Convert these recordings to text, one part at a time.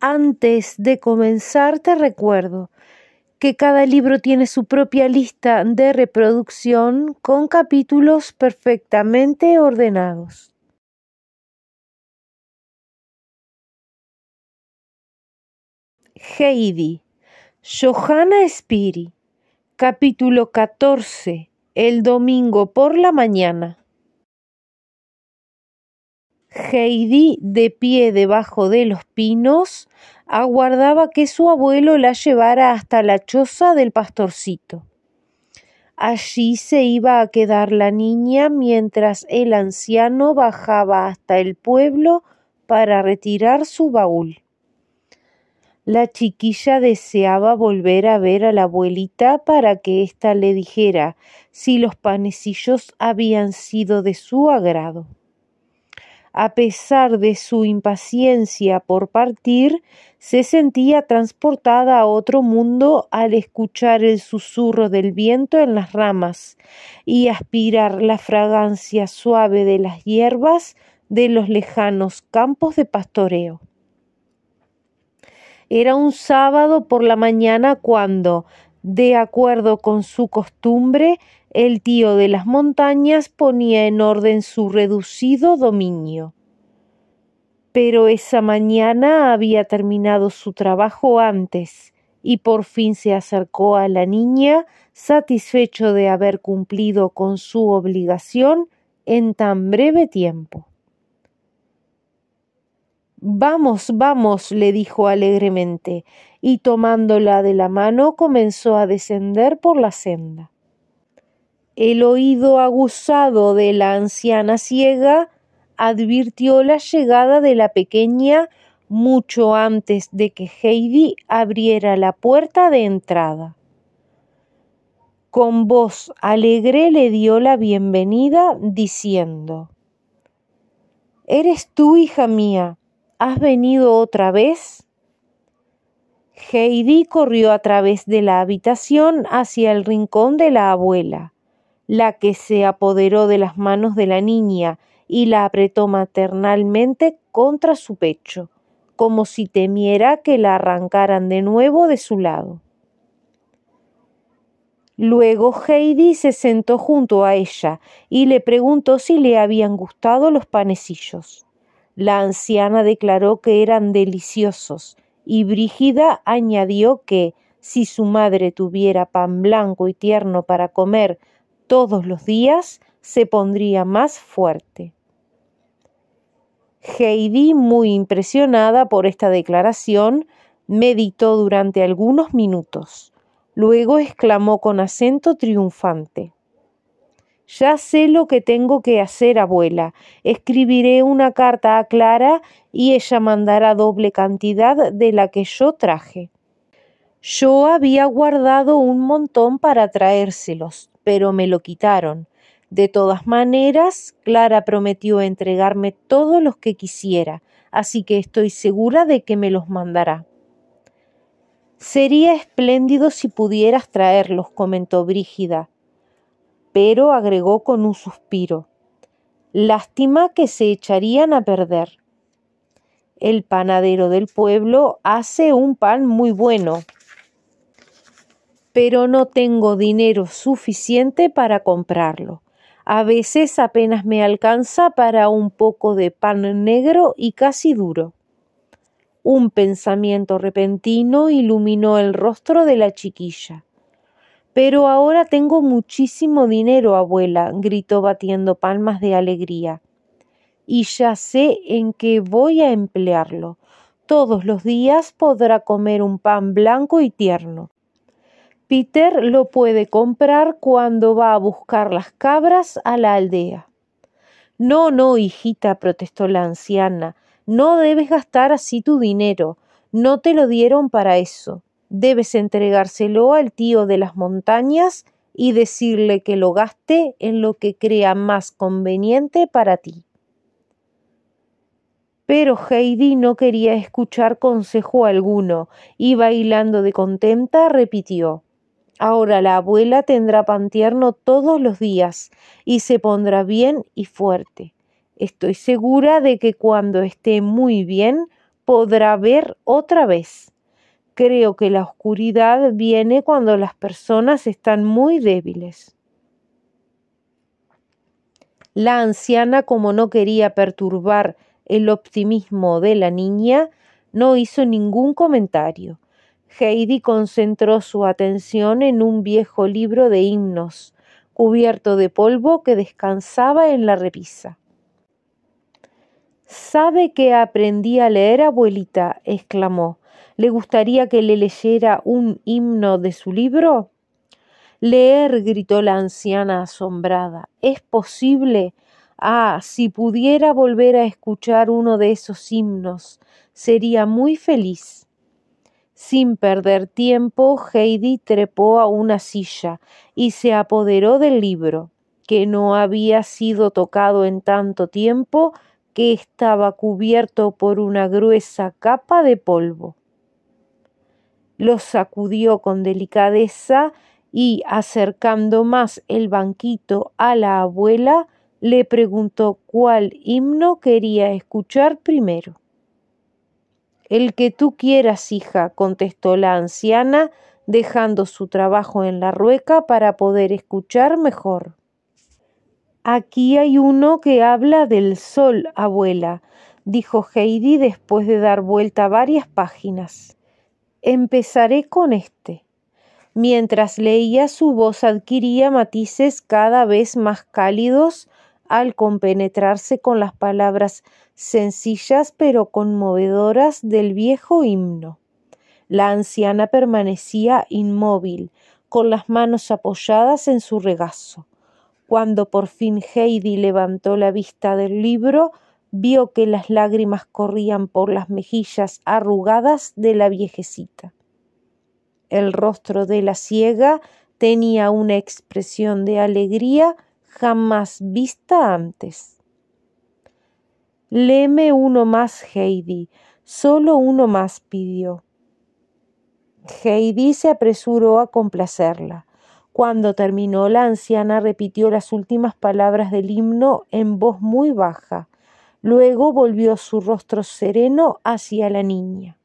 Antes de comenzar te recuerdo que cada libro tiene su propia lista de reproducción con capítulos perfectamente ordenados. Heidi, Johanna Spiri, capítulo 14, el domingo por la mañana. Heidi, de pie debajo de los pinos, aguardaba que su abuelo la llevara hasta la choza del pastorcito. Allí se iba a quedar la niña mientras el anciano bajaba hasta el pueblo para retirar su baúl. La chiquilla deseaba volver a ver a la abuelita para que ésta le dijera si los panecillos habían sido de su agrado. A pesar de su impaciencia por partir, se sentía transportada a otro mundo al escuchar el susurro del viento en las ramas y aspirar la fragancia suave de las hierbas de los lejanos campos de pastoreo. Era un sábado por la mañana cuando, de acuerdo con su costumbre, el tío de las montañas ponía en orden su reducido dominio. Pero esa mañana había terminado su trabajo antes y por fin se acercó a la niña, satisfecho de haber cumplido con su obligación en tan breve tiempo. Vamos, vamos, le dijo alegremente, y tomándola de la mano comenzó a descender por la senda. El oído aguzado de la anciana ciega advirtió la llegada de la pequeña mucho antes de que Heidi abriera la puerta de entrada. Con voz alegre le dio la bienvenida, diciendo ¿Eres tú, hija mía? ¿Has venido otra vez? Heidi corrió a través de la habitación hacia el rincón de la abuela, la que se apoderó de las manos de la niña y la apretó maternalmente contra su pecho, como si temiera que la arrancaran de nuevo de su lado. Luego Heidi se sentó junto a ella y le preguntó si le habían gustado los panecillos. La anciana declaró que eran deliciosos y Brígida añadió que si su madre tuviera pan blanco y tierno para comer todos los días, se pondría más fuerte. Heidi, muy impresionada por esta declaración, meditó durante algunos minutos. Luego exclamó con acento triunfante ya sé lo que tengo que hacer, abuela. Escribiré una carta a Clara y ella mandará doble cantidad de la que yo traje. Yo había guardado un montón para traérselos, pero me lo quitaron. De todas maneras, Clara prometió entregarme todos los que quisiera, así que estoy segura de que me los mandará. Sería espléndido si pudieras traerlos, comentó Brígida pero agregó con un suspiro, lástima que se echarían a perder. El panadero del pueblo hace un pan muy bueno, pero no tengo dinero suficiente para comprarlo. A veces apenas me alcanza para un poco de pan negro y casi duro. Un pensamiento repentino iluminó el rostro de la chiquilla. Pero ahora tengo muchísimo dinero, abuela, gritó batiendo palmas de alegría. Y ya sé en qué voy a emplearlo. Todos los días podrá comer un pan blanco y tierno. Peter lo puede comprar cuando va a buscar las cabras a la aldea. No, no, hijita, protestó la anciana, no debes gastar así tu dinero. No te lo dieron para eso debes entregárselo al tío de las montañas y decirle que lo gaste en lo que crea más conveniente para ti. Pero Heidi no quería escuchar consejo alguno y bailando de contenta repitió Ahora la abuela tendrá pan tierno todos los días y se pondrá bien y fuerte. Estoy segura de que cuando esté muy bien podrá ver otra vez. Creo que la oscuridad viene cuando las personas están muy débiles. La anciana, como no quería perturbar el optimismo de la niña, no hizo ningún comentario. Heidi concentró su atención en un viejo libro de himnos, cubierto de polvo que descansaba en la repisa. ¿Sabe que aprendí a leer, abuelita? exclamó. ¿Le gustaría que le leyera un himno de su libro? Leer, gritó la anciana asombrada. ¿Es posible? Ah, si pudiera volver a escuchar uno de esos himnos, sería muy feliz. Sin perder tiempo, Heidi trepó a una silla y se apoderó del libro, que no había sido tocado en tanto tiempo que estaba cubierto por una gruesa capa de polvo. Lo sacudió con delicadeza y, acercando más el banquito a la abuela, le preguntó cuál himno quería escuchar primero. El que tú quieras, hija, contestó la anciana, dejando su trabajo en la rueca para poder escuchar mejor. Aquí hay uno que habla del sol, abuela, dijo Heidi después de dar vuelta varias páginas. Empezaré con este. Mientras leía su voz adquiría matices cada vez más cálidos al compenetrarse con las palabras sencillas pero conmovedoras del viejo himno. La anciana permanecía inmóvil, con las manos apoyadas en su regazo. Cuando por fin Heidi levantó la vista del libro, vio que las lágrimas corrían por las mejillas arrugadas de la viejecita. El rostro de la ciega tenía una expresión de alegría jamás vista antes. Léeme uno más, Heidi, solo uno más pidió. Heidi se apresuró a complacerla. Cuando terminó, la anciana repitió las últimas palabras del himno en voz muy baja. Luego volvió su rostro sereno hacia la niña.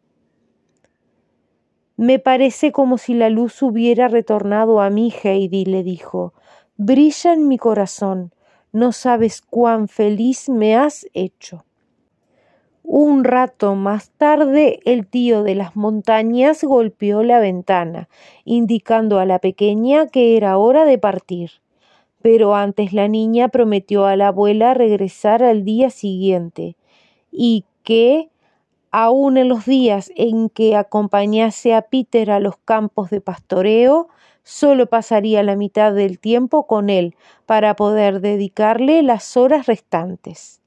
Me parece como si la luz hubiera retornado a mí, Heidi, le dijo. Brilla en mi corazón. No sabes cuán feliz me has hecho. Un rato más tarde el tío de las montañas golpeó la ventana, indicando a la pequeña que era hora de partir. Pero antes la niña prometió a la abuela regresar al día siguiente, y que, aun en los días en que acompañase a Peter a los campos de pastoreo, solo pasaría la mitad del tiempo con él para poder dedicarle las horas restantes.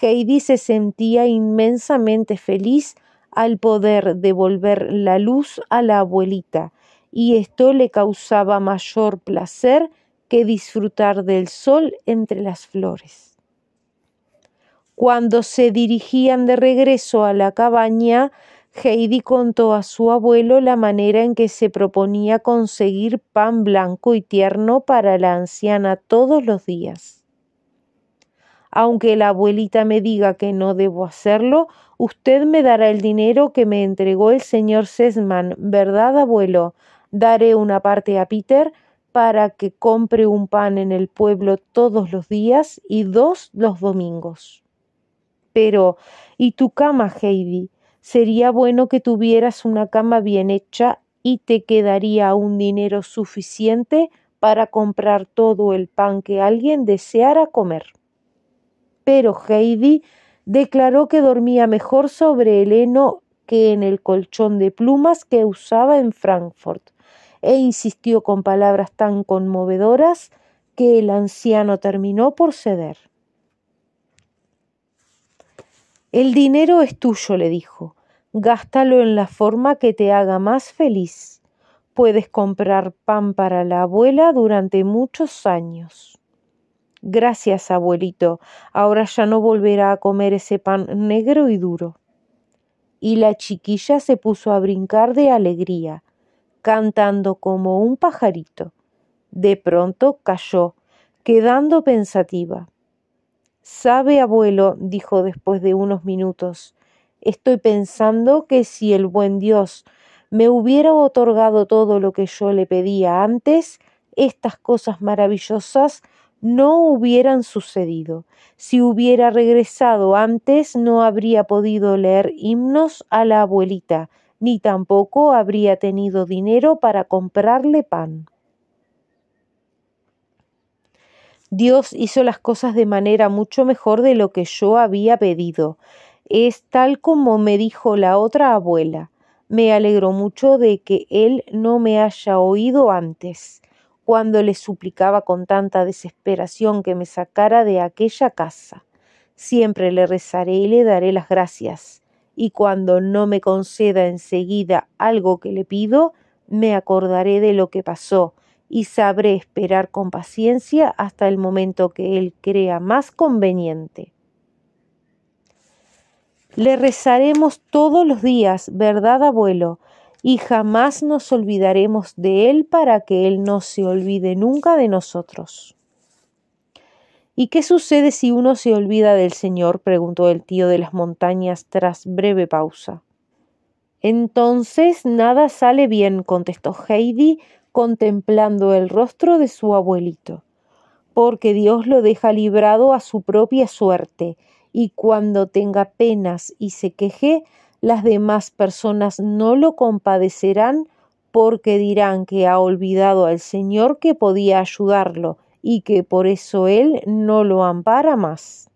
Heidi se sentía inmensamente feliz al poder devolver la luz a la abuelita, y esto le causaba mayor placer que disfrutar del sol entre las flores. Cuando se dirigían de regreso a la cabaña, Heidi contó a su abuelo la manera en que se proponía conseguir pan blanco y tierno para la anciana todos los días aunque la abuelita me diga que no debo hacerlo, usted me dará el dinero que me entregó el señor Sesman, ¿verdad, abuelo? Daré una parte a Peter para que compre un pan en el pueblo todos los días y dos los domingos. Pero, ¿y tu cama, Heidi? Sería bueno que tuvieras una cama bien hecha y te quedaría un dinero suficiente para comprar todo el pan que alguien deseara comer pero Heidi declaró que dormía mejor sobre el heno que en el colchón de plumas que usaba en Frankfurt, e insistió con palabras tan conmovedoras que el anciano terminó por ceder. El dinero es tuyo, le dijo. Gástalo en la forma que te haga más feliz. Puedes comprar pan para la abuela durante muchos años. Gracias, abuelito. Ahora ya no volverá a comer ese pan negro y duro. Y la chiquilla se puso a brincar de alegría, cantando como un pajarito. De pronto cayó, quedando pensativa. Sabe, abuelo, dijo después de unos minutos, Estoy pensando que si el buen Dios me hubiera otorgado todo lo que yo le pedía antes, estas cosas maravillosas no hubieran sucedido. Si hubiera regresado antes, no habría podido leer himnos a la abuelita, ni tampoco habría tenido dinero para comprarle pan. Dios hizo las cosas de manera mucho mejor de lo que yo había pedido. Es tal como me dijo la otra abuela. Me alegro mucho de que él no me haya oído antes, cuando le suplicaba con tanta desesperación que me sacara de aquella casa. Siempre le rezaré y le daré las gracias, y cuando no me conceda enseguida algo que le pido, me acordaré de lo que pasó, y sabré esperar con paciencia hasta el momento que Él crea más conveniente. Le rezaremos todos los días, ¿verdad, abuelo? Y jamás nos olvidaremos de Él para que Él no se olvide nunca de nosotros. ¿Y qué sucede si uno se olvida del Señor? preguntó el tío de las montañas tras breve pausa. Entonces nada sale bien, contestó Heidi, contemplando el rostro de su abuelito, porque Dios lo deja librado a su propia suerte, y cuando tenga penas y se queje, las demás personas no lo compadecerán porque dirán que ha olvidado al Señor que podía ayudarlo y que por eso Él no lo ampara más.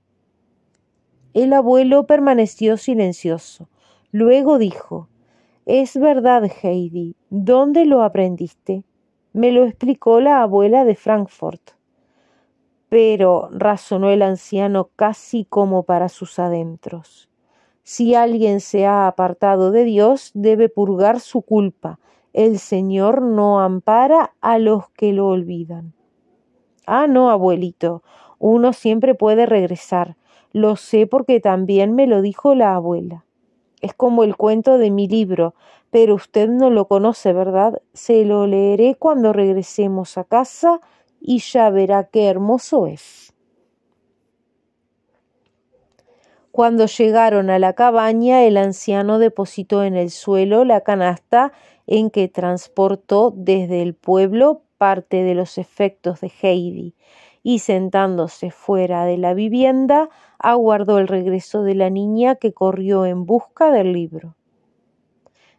El abuelo permaneció silencioso. Luego dijo Es verdad, Heidi. ¿Dónde lo aprendiste? Me lo explicó la abuela de Frankfurt. Pero, razonó el anciano casi como para sus adentros, si alguien se ha apartado de Dios, debe purgar su culpa. El Señor no ampara a los que lo olvidan. Ah, no, abuelito, uno siempre puede regresar. Lo sé porque también me lo dijo la abuela. Es como el cuento de mi libro, pero usted no lo conoce, ¿verdad? Se lo leeré cuando regresemos a casa y ya verá qué hermoso es. Cuando llegaron a la cabaña, el anciano depositó en el suelo la canasta en que transportó desde el pueblo parte de los efectos de Heidi, y sentándose fuera de la vivienda, aguardó el regreso de la niña que corrió en busca del libro.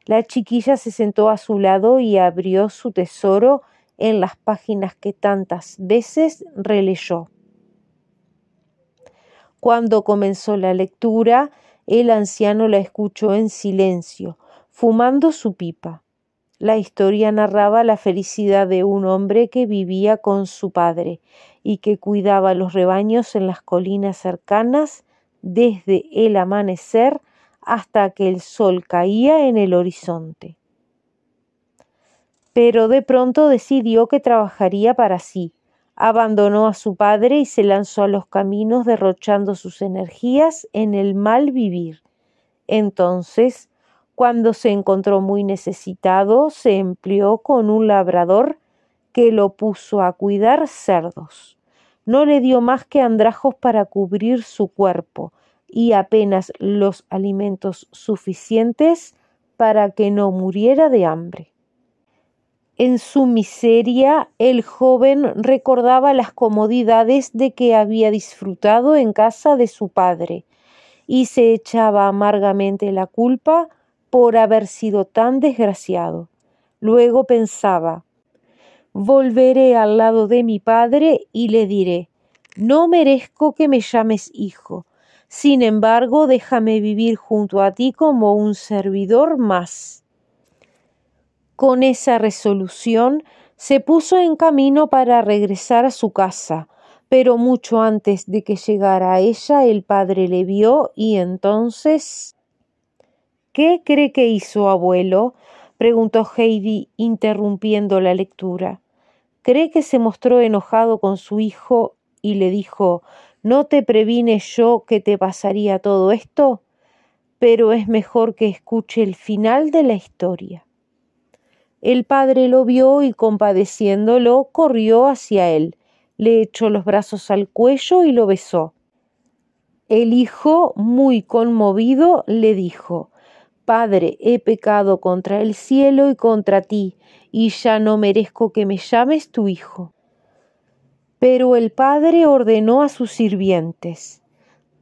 La chiquilla se sentó a su lado y abrió su tesoro en las páginas que tantas veces releyó. Cuando comenzó la lectura, el anciano la escuchó en silencio, fumando su pipa. La historia narraba la felicidad de un hombre que vivía con su padre y que cuidaba los rebaños en las colinas cercanas desde el amanecer hasta que el sol caía en el horizonte. Pero de pronto decidió que trabajaría para sí. Abandonó a su padre y se lanzó a los caminos derrochando sus energías en el mal vivir. Entonces, cuando se encontró muy necesitado, se empleó con un labrador que lo puso a cuidar cerdos. No le dio más que andrajos para cubrir su cuerpo, y apenas los alimentos suficientes para que no muriera de hambre. En su miseria, el joven recordaba las comodidades de que había disfrutado en casa de su padre y se echaba amargamente la culpa por haber sido tan desgraciado. Luego pensaba, volveré al lado de mi padre y le diré, no merezco que me llames hijo, sin embargo, déjame vivir junto a ti como un servidor más. Con esa resolución se puso en camino para regresar a su casa, pero mucho antes de que llegara a ella el padre le vio y entonces ¿Qué cree que hizo, abuelo? preguntó Heidi, interrumpiendo la lectura. ¿Cree que se mostró enojado con su hijo y le dijo ¿No te previne yo que te pasaría todo esto? Pero es mejor que escuche el final de la historia. El padre lo vio y compadeciéndolo corrió hacia él, le echó los brazos al cuello y lo besó. El hijo, muy conmovido, le dijo, Padre, he pecado contra el cielo y contra ti, y ya no merezco que me llames tu hijo. Pero el padre ordenó a sus sirvientes,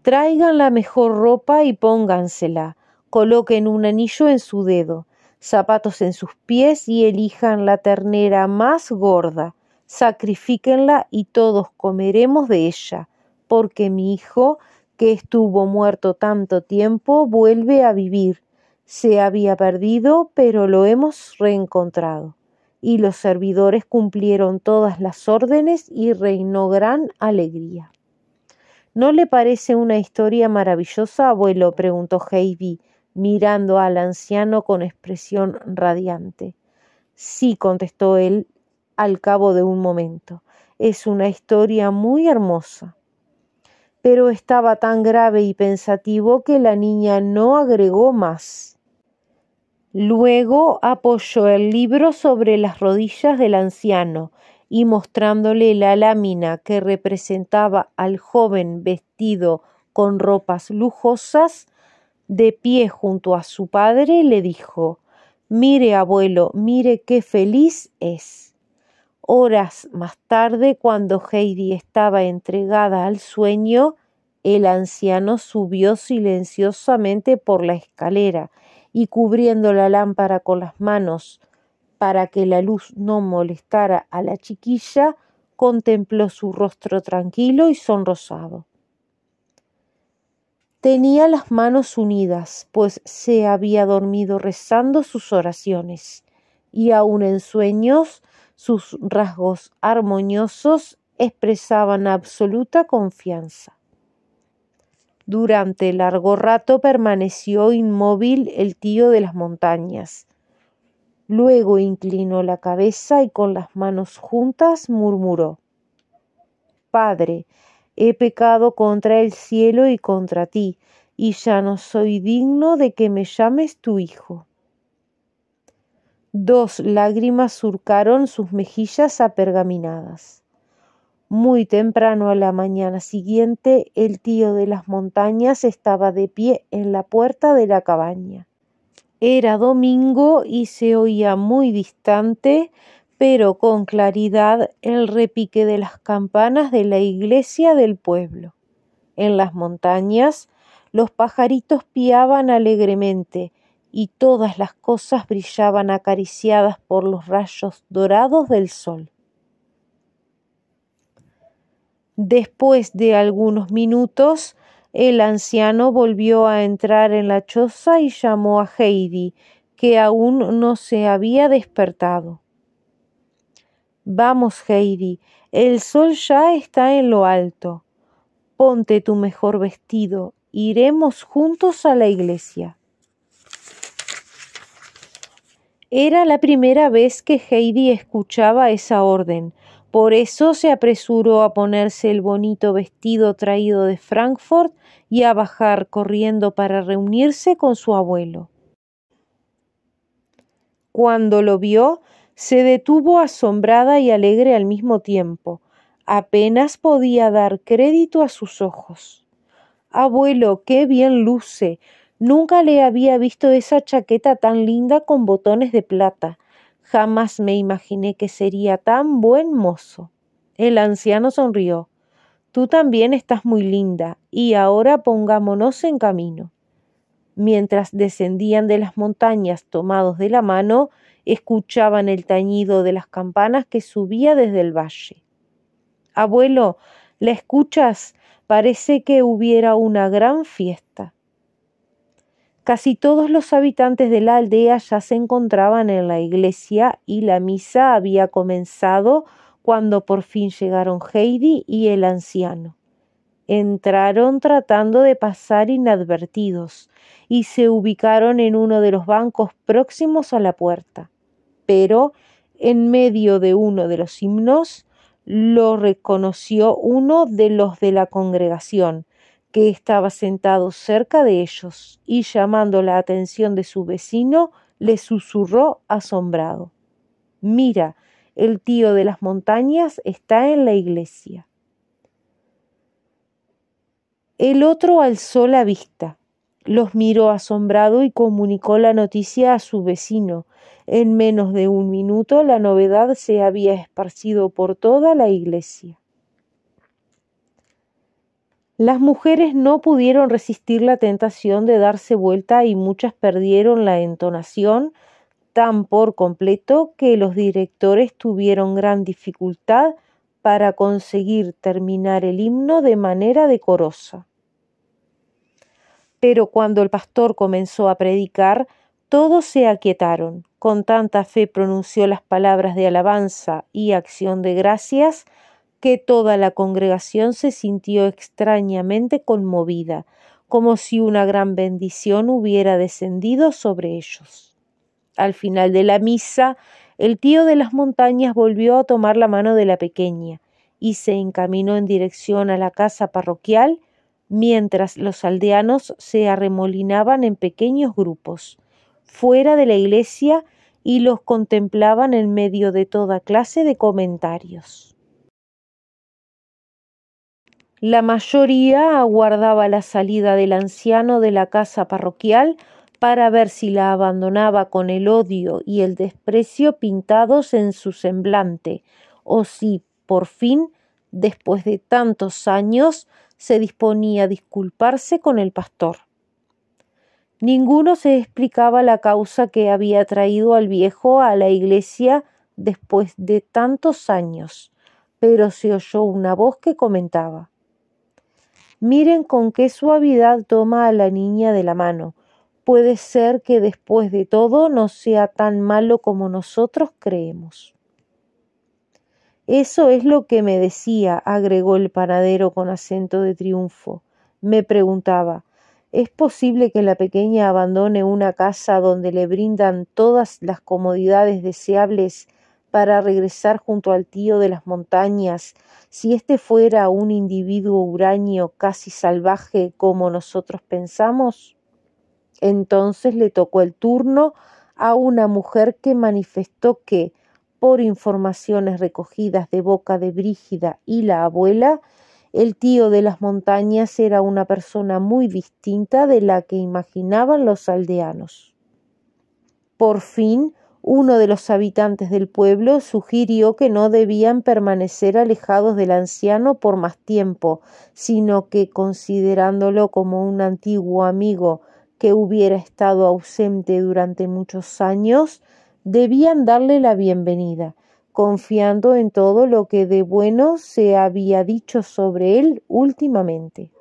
traigan la mejor ropa y póngansela, coloquen un anillo en su dedo, zapatos en sus pies y elijan la ternera más gorda, sacrifíquenla y todos comeremos de ella, porque mi hijo, que estuvo muerto tanto tiempo, vuelve a vivir. Se había perdido, pero lo hemos reencontrado y los servidores cumplieron todas las órdenes y reinó gran alegría. ¿No le parece una historia maravillosa, abuelo? preguntó Heidi, mirando al anciano con expresión radiante. Sí, contestó él al cabo de un momento. Es una historia muy hermosa. Pero estaba tan grave y pensativo que la niña no agregó más. Luego apoyó el libro sobre las rodillas del anciano y mostrándole la lámina que representaba al joven vestido con ropas lujosas, de pie junto a su padre, le dijo Mire, abuelo, mire qué feliz es. Horas más tarde, cuando Heidi estaba entregada al sueño, el anciano subió silenciosamente por la escalera y cubriendo la lámpara con las manos para que la luz no molestara a la chiquilla, contempló su rostro tranquilo y sonrosado. Tenía las manos unidas, pues se había dormido rezando sus oraciones, y aun en sueños sus rasgos armoniosos expresaban absoluta confianza. Durante largo rato permaneció inmóvil el tío de las montañas. Luego inclinó la cabeza y con las manos juntas murmuró Padre, he pecado contra el cielo y contra ti, y ya no soy digno de que me llames tu hijo. Dos lágrimas surcaron sus mejillas apergaminadas. Muy temprano a la mañana siguiente, el tío de las montañas estaba de pie en la puerta de la cabaña. Era domingo y se oía muy distante, pero con claridad, el repique de las campanas de la iglesia del pueblo. En las montañas, los pajaritos piaban alegremente y todas las cosas brillaban acariciadas por los rayos dorados del sol. Después de algunos minutos, el anciano volvió a entrar en la choza y llamó a Heidi, que aún no se había despertado. Vamos, Heidi, el sol ya está en lo alto. Ponte tu mejor vestido, iremos juntos a la iglesia. Era la primera vez que Heidi escuchaba esa orden, por eso se apresuró a ponerse el bonito vestido traído de Frankfurt y a bajar corriendo para reunirse con su abuelo. Cuando lo vio, se detuvo asombrada y alegre al mismo tiempo. Apenas podía dar crédito a sus ojos. Abuelo, qué bien luce. Nunca le había visto esa chaqueta tan linda con botones de plata. Jamás me imaginé que sería tan buen mozo. El anciano sonrió. Tú también estás muy linda, y ahora pongámonos en camino. Mientras descendían de las montañas tomados de la mano, escuchaban el tañido de las campanas que subía desde el valle. Abuelo, ¿la escuchas? Parece que hubiera una gran fiesta. Casi todos los habitantes de la aldea ya se encontraban en la iglesia y la misa había comenzado cuando por fin llegaron Heidi y el anciano. Entraron tratando de pasar inadvertidos y se ubicaron en uno de los bancos próximos a la puerta. Pero, en medio de uno de los himnos, lo reconoció uno de los de la congregación, que estaba sentado cerca de ellos, y llamando la atención de su vecino, le susurró asombrado. Mira, el tío de las montañas está en la iglesia. El otro alzó la vista, los miró asombrado y comunicó la noticia a su vecino. En menos de un minuto la novedad se había esparcido por toda la iglesia. Las mujeres no pudieron resistir la tentación de darse vuelta y muchas perdieron la entonación tan por completo que los directores tuvieron gran dificultad para conseguir terminar el himno de manera decorosa. Pero cuando el pastor comenzó a predicar, todos se aquietaron. Con tanta fe pronunció las palabras de alabanza y acción de gracias que toda la congregación se sintió extrañamente conmovida, como si una gran bendición hubiera descendido sobre ellos. Al final de la misa, el tío de las montañas volvió a tomar la mano de la pequeña y se encaminó en dirección a la casa parroquial mientras los aldeanos se arremolinaban en pequeños grupos fuera de la iglesia y los contemplaban en medio de toda clase de comentarios. La mayoría aguardaba la salida del anciano de la casa parroquial para ver si la abandonaba con el odio y el desprecio pintados en su semblante, o si, por fin, después de tantos años, se disponía a disculparse con el pastor. Ninguno se explicaba la causa que había traído al viejo a la iglesia después de tantos años, pero se oyó una voz que comentaba Miren con qué suavidad toma a la niña de la mano, puede ser que después de todo no sea tan malo como nosotros creemos. Eso es lo que me decía, agregó el panadero con acento de triunfo. Me preguntaba, ¿es posible que la pequeña abandone una casa donde le brindan todas las comodidades deseables para regresar junto al tío de las montañas, si éste fuera un individuo huraño casi salvaje como nosotros pensamos? Entonces le tocó el turno a una mujer que manifestó que, por informaciones recogidas de boca de Brígida y la abuela, el tío de las montañas era una persona muy distinta de la que imaginaban los aldeanos. Por fin, uno de los habitantes del pueblo sugirió que no debían permanecer alejados del anciano por más tiempo, sino que, considerándolo como un antiguo amigo que hubiera estado ausente durante muchos años, debían darle la bienvenida, confiando en todo lo que de bueno se había dicho sobre él últimamente.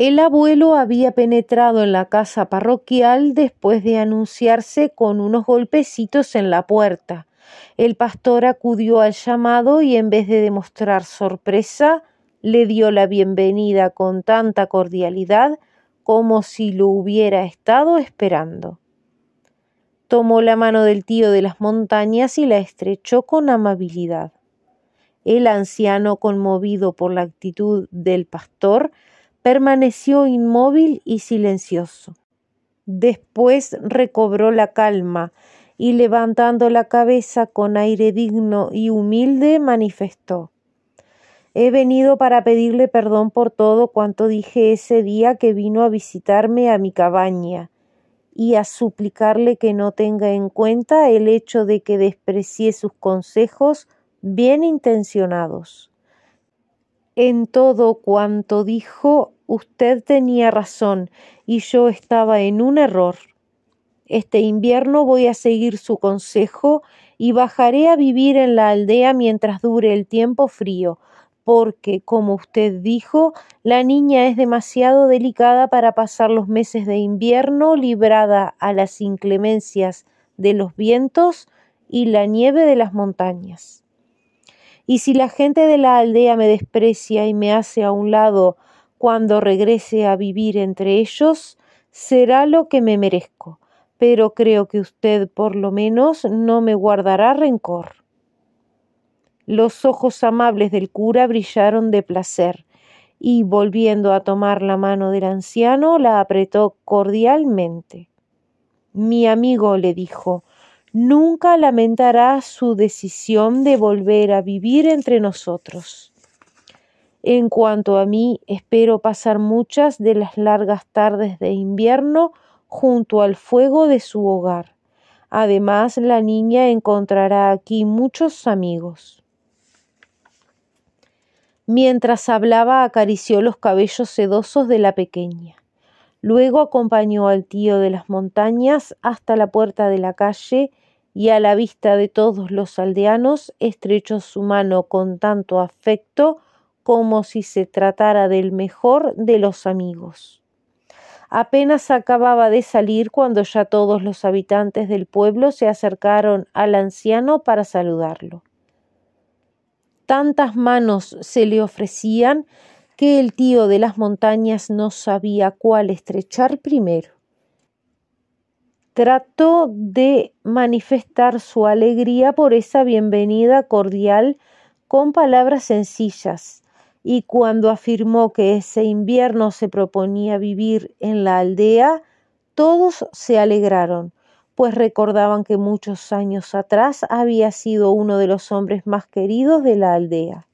El abuelo había penetrado en la casa parroquial después de anunciarse con unos golpecitos en la puerta. El pastor acudió al llamado y en vez de demostrar sorpresa, le dio la bienvenida con tanta cordialidad como si lo hubiera estado esperando. Tomó la mano del tío de las montañas y la estrechó con amabilidad. El anciano, conmovido por la actitud del pastor, permaneció inmóvil y silencioso. Después recobró la calma y levantando la cabeza con aire digno y humilde manifestó He venido para pedirle perdón por todo cuanto dije ese día que vino a visitarme a mi cabaña y a suplicarle que no tenga en cuenta el hecho de que desprecié sus consejos bien intencionados. En todo cuanto dijo, usted tenía razón y yo estaba en un error. Este invierno voy a seguir su consejo y bajaré a vivir en la aldea mientras dure el tiempo frío, porque, como usted dijo, la niña es demasiado delicada para pasar los meses de invierno librada a las inclemencias de los vientos y la nieve de las montañas. Y si la gente de la aldea me desprecia y me hace a un lado cuando regrese a vivir entre ellos, será lo que me merezco, pero creo que usted por lo menos no me guardará rencor. Los ojos amables del cura brillaron de placer, y volviendo a tomar la mano del anciano, la apretó cordialmente. Mi amigo le dijo, nunca lamentará su decisión de volver a vivir entre nosotros. En cuanto a mí, espero pasar muchas de las largas tardes de invierno junto al fuego de su hogar. Además, la niña encontrará aquí muchos amigos. Mientras hablaba, acarició los cabellos sedosos de la pequeña. Luego acompañó al tío de las montañas hasta la puerta de la calle y a la vista de todos los aldeanos estrechó su mano con tanto afecto como si se tratara del mejor de los amigos. Apenas acababa de salir cuando ya todos los habitantes del pueblo se acercaron al anciano para saludarlo. Tantas manos se le ofrecían que el tío de las montañas no sabía cuál estrechar primero. Trató de manifestar su alegría por esa bienvenida cordial con palabras sencillas, y cuando afirmó que ese invierno se proponía vivir en la aldea, todos se alegraron, pues recordaban que muchos años atrás había sido uno de los hombres más queridos de la aldea.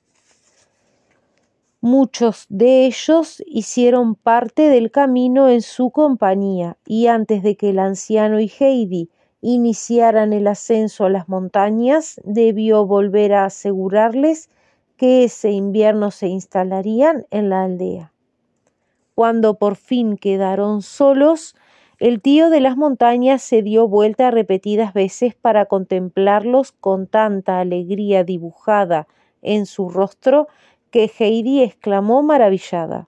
Muchos de ellos hicieron parte del camino en su compañía, y antes de que el anciano y Heidi iniciaran el ascenso a las montañas, debió volver a asegurarles que ese invierno se instalarían en la aldea. Cuando por fin quedaron solos, el tío de las montañas se dio vuelta repetidas veces para contemplarlos con tanta alegría dibujada en su rostro que Heidi exclamó maravillada.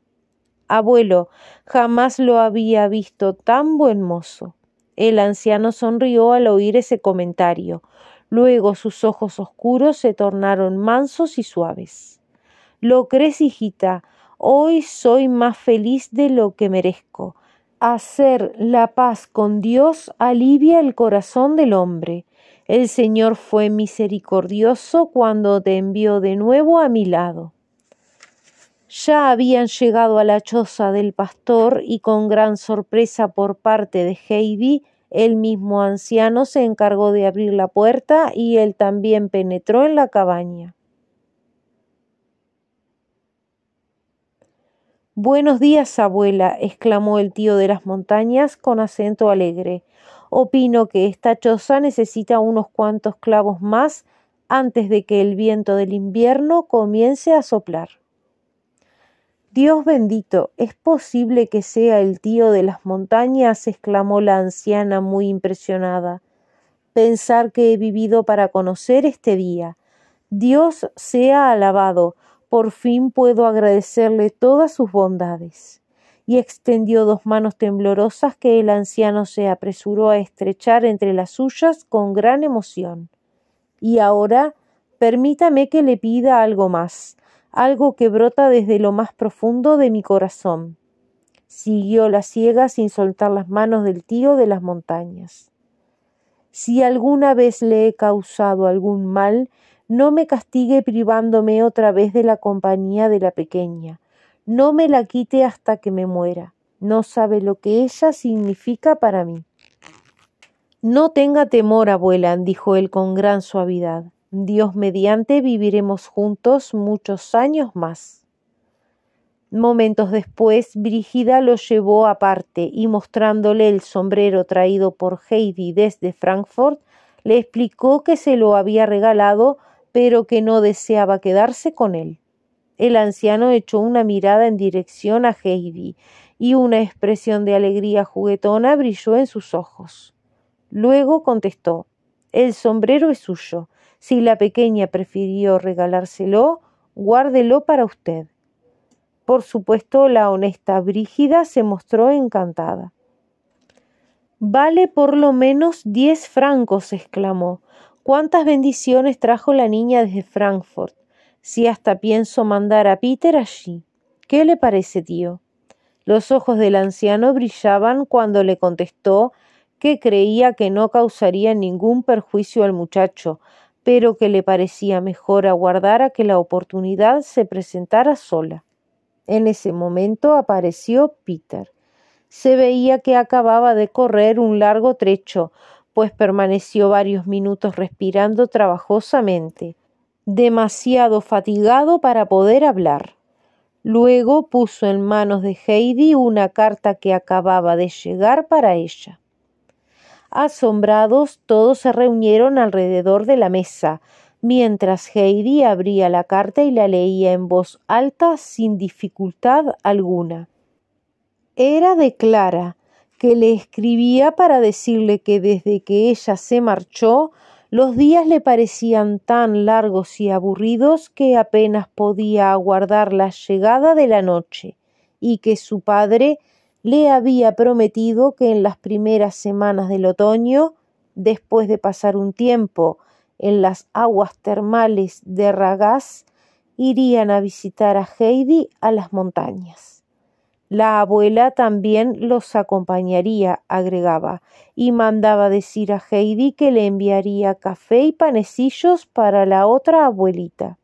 Abuelo, jamás lo había visto tan buen mozo. El anciano sonrió al oír ese comentario. Luego sus ojos oscuros se tornaron mansos y suaves. Lo crees, hijita, hoy soy más feliz de lo que merezco. Hacer la paz con Dios alivia el corazón del hombre. El Señor fue misericordioso cuando te envió de nuevo a mi lado. Ya habían llegado a la choza del pastor y con gran sorpresa por parte de Heidi, el mismo anciano se encargó de abrir la puerta y él también penetró en la cabaña. Buenos días, abuela, exclamó el tío de las montañas con acento alegre. Opino que esta choza necesita unos cuantos clavos más antes de que el viento del invierno comience a soplar. Dios bendito, ¿es posible que sea el tío de las montañas? exclamó la anciana muy impresionada. Pensar que he vivido para conocer este día. Dios sea alabado, por fin puedo agradecerle todas sus bondades. Y extendió dos manos temblorosas que el anciano se apresuró a estrechar entre las suyas con gran emoción. Y ahora permítame que le pida algo más algo que brota desde lo más profundo de mi corazón. Siguió la ciega sin soltar las manos del tío de las montañas. Si alguna vez le he causado algún mal, no me castigue privándome otra vez de la compañía de la pequeña. No me la quite hasta que me muera. No sabe lo que ella significa para mí. No tenga temor, abuela, dijo él con gran suavidad. Dios mediante viviremos juntos muchos años más. Momentos después, Brígida lo llevó aparte y mostrándole el sombrero traído por Heidi desde Frankfurt, le explicó que se lo había regalado, pero que no deseaba quedarse con él. El anciano echó una mirada en dirección a Heidi, y una expresión de alegría juguetona brilló en sus ojos. Luego contestó El sombrero es suyo. Si la pequeña prefirió regalárselo, guárdelo para usted. Por supuesto, la honesta Brígida se mostró encantada. Vale por lo menos diez francos, exclamó. ¿Cuántas bendiciones trajo la niña desde Frankfurt? Si hasta pienso mandar a Peter allí. ¿Qué le parece, tío? Los ojos del anciano brillaban cuando le contestó que creía que no causaría ningún perjuicio al muchacho, pero que le parecía mejor aguardar a que la oportunidad se presentara sola. En ese momento apareció Peter. Se veía que acababa de correr un largo trecho, pues permaneció varios minutos respirando trabajosamente, demasiado fatigado para poder hablar. Luego puso en manos de Heidi una carta que acababa de llegar para ella. Asombrados, todos se reunieron alrededor de la mesa, mientras Heidi abría la carta y la leía en voz alta sin dificultad alguna. Era de Clara, que le escribía para decirle que desde que ella se marchó, los días le parecían tan largos y aburridos que apenas podía aguardar la llegada de la noche, y que su padre le había prometido que en las primeras semanas del otoño, después de pasar un tiempo en las aguas termales de Ragaz, irían a visitar a Heidi a las montañas. La abuela también los acompañaría, agregaba, y mandaba decir a Heidi que le enviaría café y panecillos para la otra abuelita.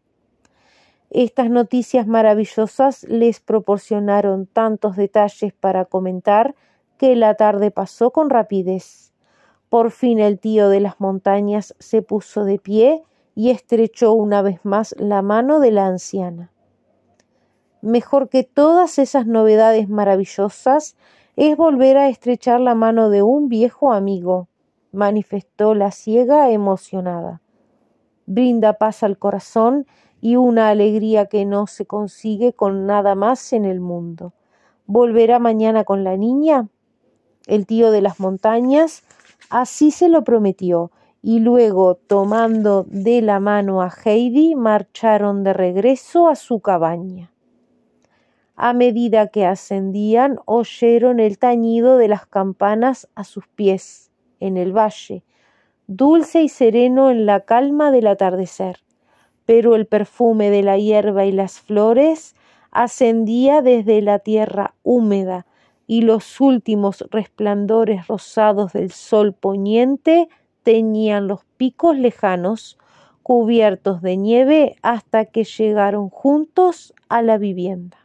Estas noticias maravillosas les proporcionaron tantos detalles para comentar que la tarde pasó con rapidez. Por fin el tío de las montañas se puso de pie y estrechó una vez más la mano de la anciana mejor que todas esas novedades maravillosas es volver a estrechar la mano de un viejo amigo, manifestó la ciega emocionada. Brinda paz al corazón y una alegría que no se consigue con nada más en el mundo. ¿Volverá mañana con la niña? El tío de las montañas así se lo prometió, y luego, tomando de la mano a Heidi, marcharon de regreso a su cabaña. A medida que ascendían, oyeron el tañido de las campanas a sus pies, en el valle, dulce y sereno en la calma del atardecer. Pero el perfume de la hierba y las flores ascendía desde la tierra húmeda, y los últimos resplandores rosados del sol poniente teñían los picos lejanos, cubiertos de nieve hasta que llegaron juntos a la vivienda.